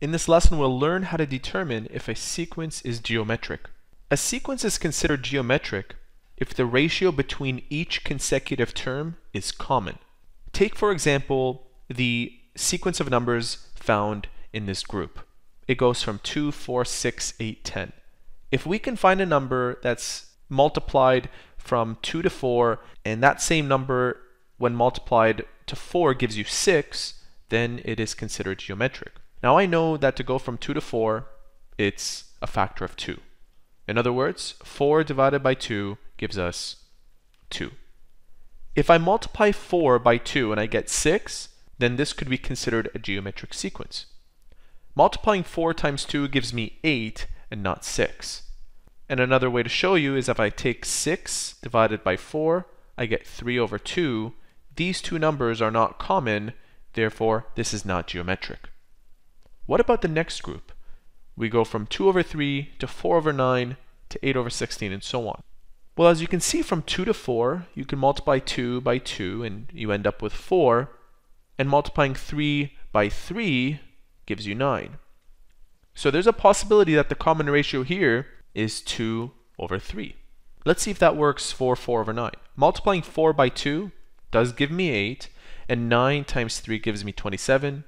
In this lesson, we'll learn how to determine if a sequence is geometric. A sequence is considered geometric if the ratio between each consecutive term is common. Take, for example, the sequence of numbers found in this group. It goes from 2, 4, 6, 8, 10. If we can find a number that's multiplied from 2 to 4, and that same number, when multiplied to 4, gives you 6, then it is considered geometric. Now I know that to go from 2 to 4, it's a factor of 2. In other words, 4 divided by 2 gives us 2. If I multiply 4 by 2 and I get 6, then this could be considered a geometric sequence. Multiplying 4 times 2 gives me 8 and not 6. And another way to show you is if I take 6 divided by 4, I get 3 over 2. These two numbers are not common, therefore this is not geometric. What about the next group? We go from 2 over 3 to 4 over 9 to 8 over 16 and so on. Well, as you can see from 2 to 4, you can multiply 2 by 2 and you end up with 4. And multiplying 3 by 3 gives you 9. So there's a possibility that the common ratio here is 2 over 3. Let's see if that works for 4 over 9. Multiplying 4 by 2 does give me 8, and 9 times 3 gives me 27.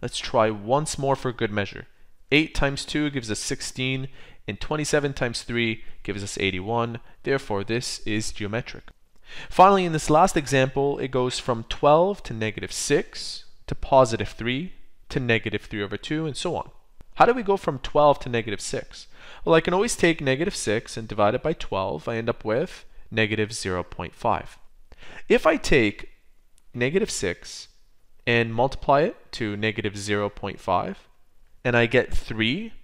Let's try once more for good measure. 8 times 2 gives us 16, and 27 times 3 gives us 81. Therefore, this is geometric. Finally, in this last example, it goes from 12 to negative 6 to positive 3 to negative 3 over 2, and so on. How do we go from 12 to negative 6? Well, I can always take negative 6 and divide it by 12. I end up with negative 0.5. If I take negative 6 and multiply it to negative 0.5, and I get 3,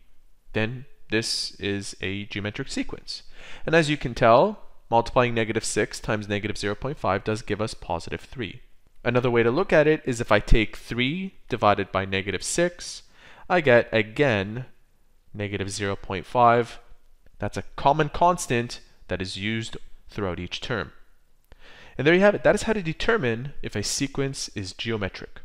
then this is a geometric sequence. And as you can tell, multiplying negative 6 times negative 0.5 does give us positive 3. Another way to look at it is if I take 3 divided by negative 6, I get, again, negative 0.5. That's a common constant that is used throughout each term. And there you have it. That is how to determine if a sequence is geometric.